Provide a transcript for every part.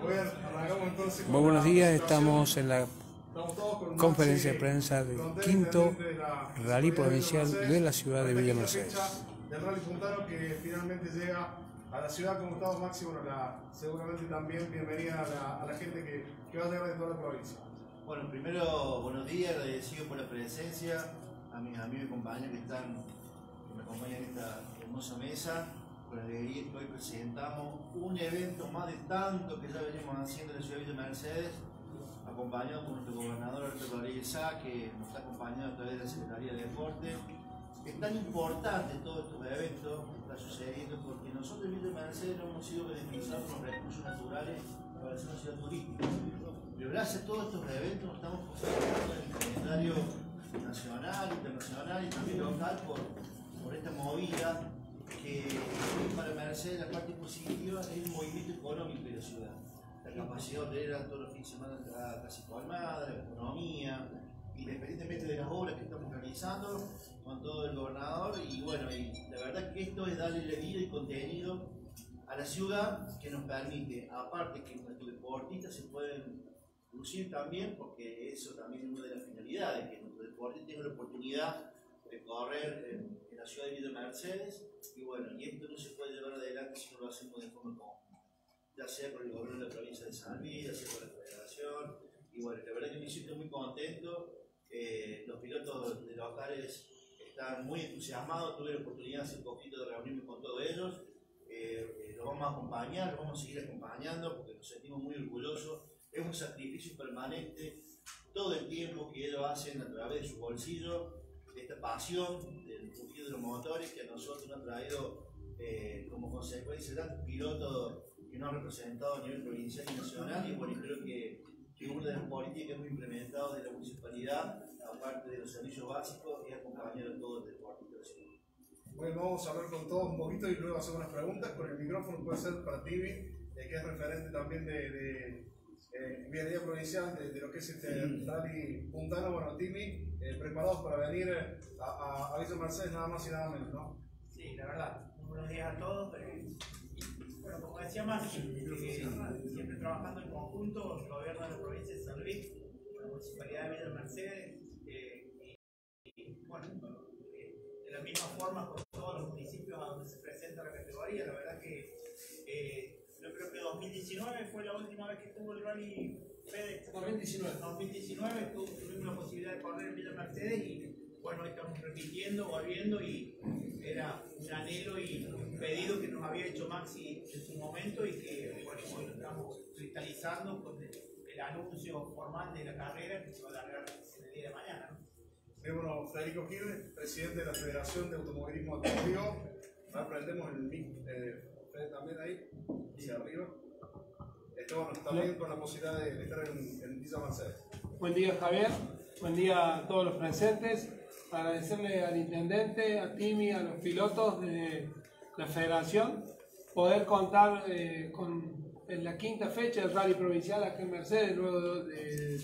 Muy buenos días, estamos en la conferencia de prensa del quinto rally provincial de la ciudad de Villa Mercedes. Del rally puntano que finalmente llega a la ciudad como Estado máximo, seguramente también bienvenida a la, gente que, que, va a llegar de toda la provincia. Bueno, primero buenos días, agradecido por la presencia, a mis amigos y compañeros que están, que me acompañan en esta hermosa mesa con alegría hoy presentamos un evento más de tanto que ya venimos haciendo en la ciudad de Mercedes, acompañado por nuestro gobernador Alberto Rodríguez Sá, que nos está acompañando a través de la Secretaría de Deporte. Es tan importante todo estos eventos que está sucediendo porque nosotros en Villa Mercedes no hemos sido beneficiados por los recursos naturales para ser una ciudad turística. Pero gracias a todos estos eventos nos estamos posicionando en el calendario nacional, internacional y también local por, por esta movida que para Mercedes la parte positiva es el movimiento económico de la ciudad. La capacidad de tener todos los fines de semana casi colmada, la economía, independientemente de las obras que estamos realizando con todo el gobernador. Y bueno, y la verdad que esto es darle vida y contenido a la ciudad que nos permite, aparte que nuestros deportistas se pueden lucir también, porque eso también es una de las finalidades, que nuestros deportistas tengan la oportunidad de correr en, la ciudad de Villa Mercedes bueno, y esto no se puede llevar adelante si no lo hacemos de forma conjunta, ya sea con el gobierno de la provincia de San Luis, ya sea con la federación, y bueno, la verdad que me siento muy contento, eh, los pilotos de locales están muy entusiasmados, tuve la oportunidad hace un poquito de reunirme con todos ellos, eh, eh, los vamos a acompañar, los vamos a seguir acompañando porque nos sentimos muy orgullosos, es un sacrificio permanente, todo el tiempo que ellos hacen a través de su bolsillo, esta pasión del rugido de los motores que a nosotros nos ha traído eh, como consecuencia tantos pilotos que nos han representado a nivel provincial y nacional y bueno, creo que, que una de las políticas que hemos implementado de la municipalidad, aparte de los servicios básicos, es acompañar a todo el deporte de la ciudad. Bueno, vamos a hablar con todos un poquito y luego hacer unas preguntas. Con el micrófono puede ser para Tibi, eh, que es referente también de eh, Vialidad Provincial de, lo que es este rally puntano. Bueno, Timi, eh, preparados para venir a, a, a Villa Mercedes nada más y nada menos, ¿no? Sí, la verdad. Buenos días a todos. bueno, como decía más, siempre trabajando en conjunto, el gobierno de la provincia de San Luis, la municipalidad de Villa Mercedes, eh, y, bueno, eh, de la misma forma con todos los municipios a donde se presenta la categoría. La verdad que 2019 fue la última vez que estuvo el rally FedEx. 2019. 2019 tuvimos la posibilidad de correr en Villa Mercedes y bueno, estamos repitiendo, volviendo y era un anhelo y un pedido que nos había hecho Maxi en su momento y que bueno, hoy lo estamos cristalizando con el, anuncio formal de la carrera que se va a alargar en el día de mañana. ¿no? bueno, Federico Gil, presidente de la Federación de Automovilismo Automovilismo. Aprendemos el mic eh, también ahí, y arriba también con la posibilidad de, estar en, en Villa Mercedes. Buen día Javier, buen día a todos los presentes. Agradecerle al intendente, a Timi, a los pilotos de la federación, poder contar eh, con en la quinta fecha del rally provincial aquí en Mercedes luego de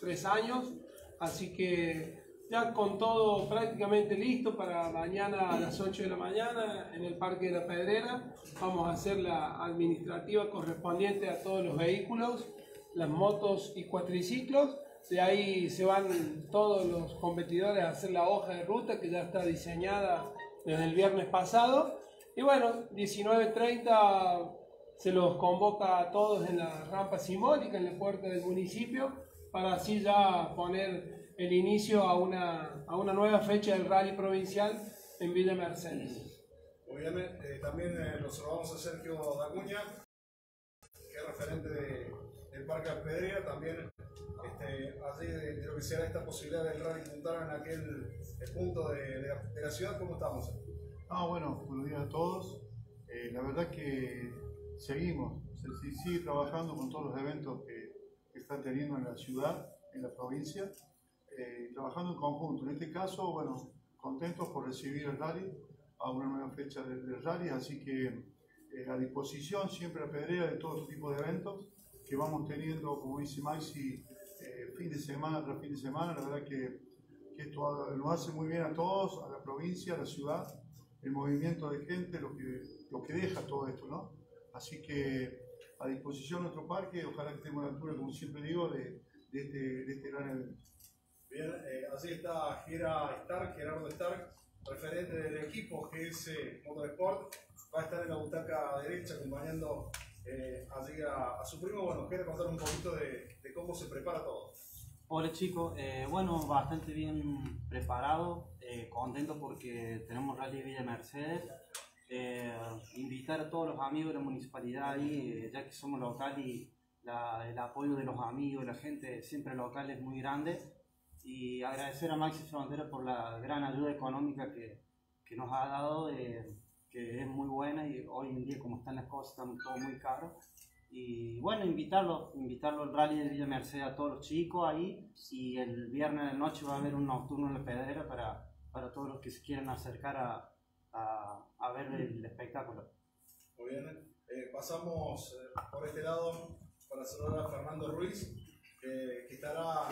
tres años. Así que ya con todo prácticamente listo para mañana a las 8 de la mañana en el Parque de la Pedrera. Vamos a hacer la administrativa correspondiente a todos los vehículos, las motos y cuatriciclos. De ahí se van todos los competidores a hacer la hoja de ruta que ya está diseñada desde el viernes pasado. Y bueno, 19.30 se los convoca a todos en la rampa simbólica, en la puerta del municipio, para así ya poner el inicio a una, a una nueva fecha del rally provincial en Villa Mercedes. Obviamente, eh, también eh, nos saludamos a Sergio Dacuña, que es referente de, del Parque Alpedría, también este, allí de, lo que será esta posibilidad del rally puntano en aquel punto de, de, la ciudad. ¿Cómo estamos? Ah, bueno, buenos días a todos. Eh, la verdad que seguimos, se, sigue trabajando con todos los eventos que, que están teniendo en la ciudad, en la provincia. Eh, trabajando en conjunto. En este caso, bueno, contentos por recibir el rally a una nueva fecha del, rally, así que eh, a disposición siempre a Pedrea de todo tipo de eventos que vamos teniendo, como dice Maxi, eh, fin de semana tras fin de semana. La verdad que, que esto nos hace muy bien a todos, a la provincia, a la ciudad, el movimiento de gente, lo que, lo que deja todo esto, ¿no? Así que a disposición nuestro parque, ojalá que estemos a la altura, como siempre digo, de, de, este, de este gran evento. Bien, eh, así está Gira Stark, Gerardo Stark, referente del equipo GS Motorsport, va a estar en la butaca derecha acompañando eh, allí a, su primo. Bueno, quiere contar un poquito de, cómo se prepara todo. Hola chicos, eh, bueno, bastante bien preparado, eh, contento porque tenemos Rally Villa Mercedes. Eh, invitar a todos los amigos de la municipalidad ahí, eh, ya que somos local y la, el apoyo de los amigos, la gente siempre local es muy grande. Y agradecer a Maxi Frontera por la gran ayuda económica que, que nos ha dado, eh, que es muy buena y hoy en día como están las cosas, están todo muy caro. Y bueno, invitarlo, invitarlo al rally de Villa Mercedes a todos los chicos ahí. Y el viernes de noche va a haber un nocturno en la pedrera para, para todos los que se quieran acercar a, a, a ver el espectáculo. Muy bien, eh, pasamos eh, por este lado para saludar a Fernando Ruiz, que estará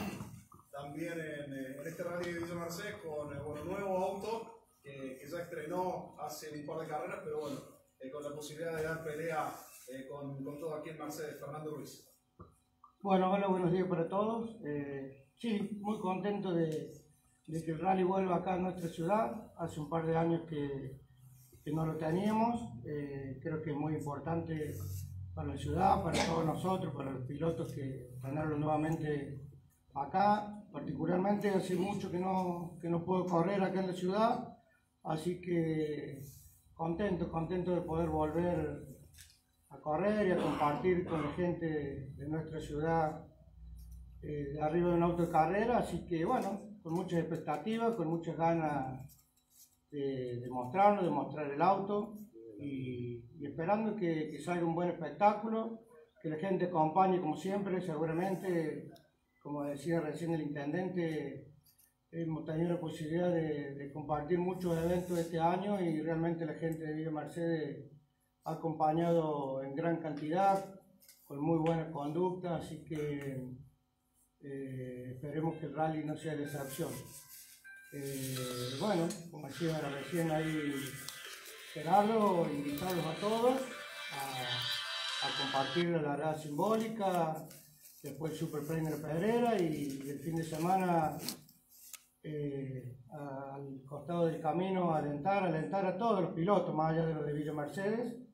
también en, eh, en, este rally de Villa Mercedes con el bueno, nuevo auto que, que, ya estrenó hace un par de carreras, pero bueno, con la posibilidad de dar pelea eh, con, con, todo aquí en Mercedes. Fernando Ruiz. Bueno, hola, buenos días para todos. Eh, sí, muy contento de, de, que el rally vuelva acá a nuestra ciudad. Hace un par de años que, que no lo teníamos. Eh, creo que es muy importante para la ciudad, para todos nosotros, para los pilotos que tenerlo nuevamente acá. Particularmente hace mucho que no, que no puedo correr acá en la ciudad, así que contento, contento de poder volver a correr y a compartir con la gente de nuestra ciudad eh, de arriba de un auto de carrera, así que bueno, con muchas expectativas, con muchas ganas de, de mostrarlo, de mostrar el auto y, y esperando que, que, salga un buen espectáculo, que la gente acompañe como siempre, seguramente, como decía recién el intendente, hemos tenido la posibilidad de, compartir muchos eventos este año y realmente la gente de Villa Mercedes acompañado en gran cantidad, con muy buena conducta, así que eh, esperemos que el rally no sea la excepción. Eh, bueno, como decía recién ahí Gerardo, invitarlos a todos a, a compartir la verdad simbólica, después el Super Premio de Pedrera y el fin de semana eh, al costado del camino alentar, alentar a todos los pilotos, más allá de los de Villa Mercedes,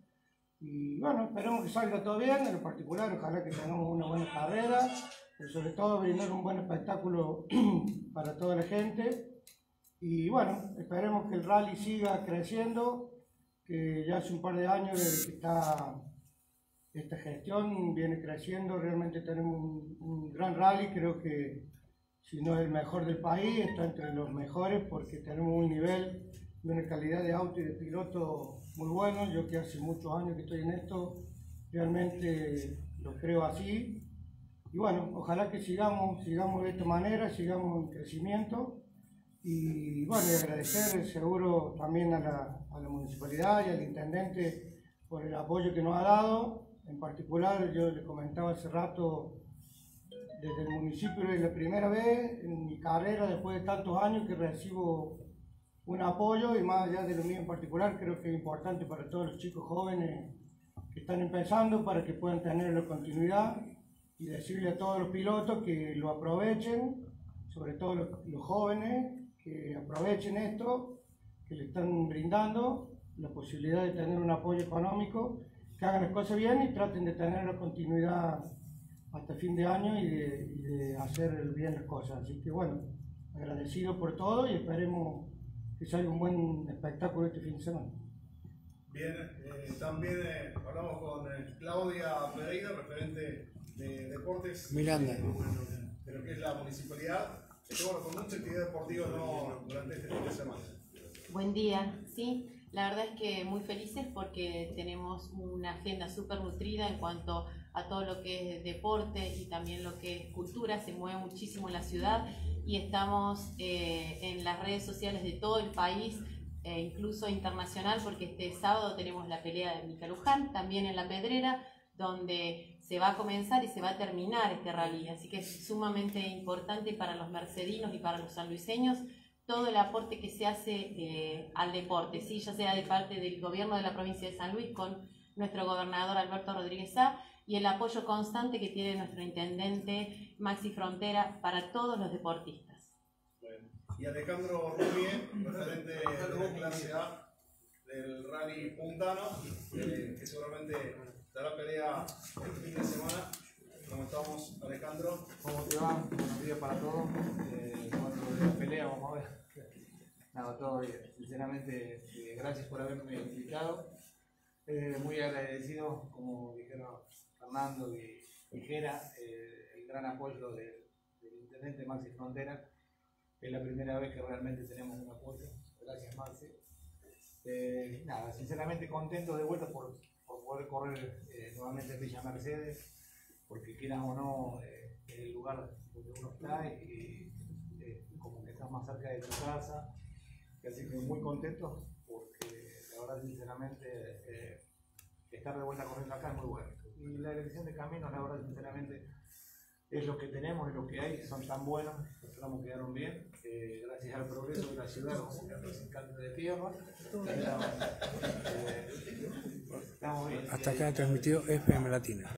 y bueno, esperemos que salga todo bien, en lo particular, ojalá que tengamos una buena carrera, pero sobre todo brindar un buen espectáculo para toda la gente. Y bueno, esperemos que el rally siga creciendo, que ya hace un par de años que está esta gestión viene creciendo, realmente tenemos un, gran rally, creo que si no es el mejor del país, está entre los mejores porque tenemos un nivel de una calidad de auto y de piloto muy bueno. Yo que hace muchos años que estoy en esto, realmente lo creo así. Y bueno, ojalá que sigamos, sigamos de esta manera, sigamos en crecimiento. Y bueno, y agradecer seguro también a la, a la municipalidad y al intendente por el apoyo que nos ha dado. En particular, yo le comentaba hace rato, desde el municipio es la primera vez en mi carrera, después de tantos años, que recibo un apoyo y más allá de lo mío en particular, creo que es importante para todos los chicos jóvenes que están empezando para que puedan tener la continuidad y decirle a todos los pilotos que lo aprovechen, sobre todo los, los jóvenes, que aprovechen esto, que le están brindando la posibilidad de tener un apoyo económico, que hagan las cosas bien y traten de tener la continuidad hasta fin de año y de, y de hacer bien las cosas. Así que bueno, agradecido por todo y esperemos que salga un buen espectáculo este fin de semana. Bien, eh, también eh, hablamos con eh, Claudia Pereira, referente de deportes Miranda. De, de, lo que es la municipalidad, que bueno, con mucha actividad deportiva ¿no? durante este fin de semana. Buen día, sí. La verdad es que muy felices porque tenemos una agenda súper nutrida en cuanto a todo lo que es deporte y también lo que es cultura. Se mueve muchísimo en la ciudad y estamos eh, en las redes sociales de todo el país, eh, incluso internacional, porque este sábado tenemos la pelea de Mica Luján, también en La Pedrera, donde se va a comenzar y se va a terminar este rally. Así que es sumamente importante para los mercedinos y para los sanluiseños todo el aporte que se hace eh, al deporte, ¿sí? ya sea de parte del gobierno de la provincia de San Luis con nuestro gobernador Alberto Rodríguez A, y el apoyo constante que tiene nuestro intendente Maxi Frontera para todos los deportistas. Y Alejandro Rubie, referente de la clase A del rally puntano, eh, que seguramente dará pelea el fin de semana. ¿Cómo estamos, Alejandro? ¿Cómo te va? Buenos días para todos. Eh, bueno, pelea, vamos a ver. Nada, todo bien. Sinceramente, eh, gracias por haberme invitado. Eh, muy agradecido, como dijeron Fernando y Ligera, eh, el gran apoyo del, intendente Maxi Frontera. Es la primera vez que realmente tenemos un apoyo. Gracias, Maxi. Eh, nada, sinceramente contento de vuelta por, por poder correr nuevamente en Villa Mercedes, porque quieras o no, el lugar donde uno está y estás más cerca de tu casa. Así que muy contento porque la verdad, sinceramente, eh, estar de vuelta corriendo acá es muy bueno. Y la elección de caminos, la verdad, sinceramente, es lo que tenemos, es lo que hay, son tan buenos, los tramos quedaron bien, eh, gracias al progreso de la ciudad, con los encantos de tierra. Estamos, eh, estamos bien. Hasta acá transmitió FM Latina.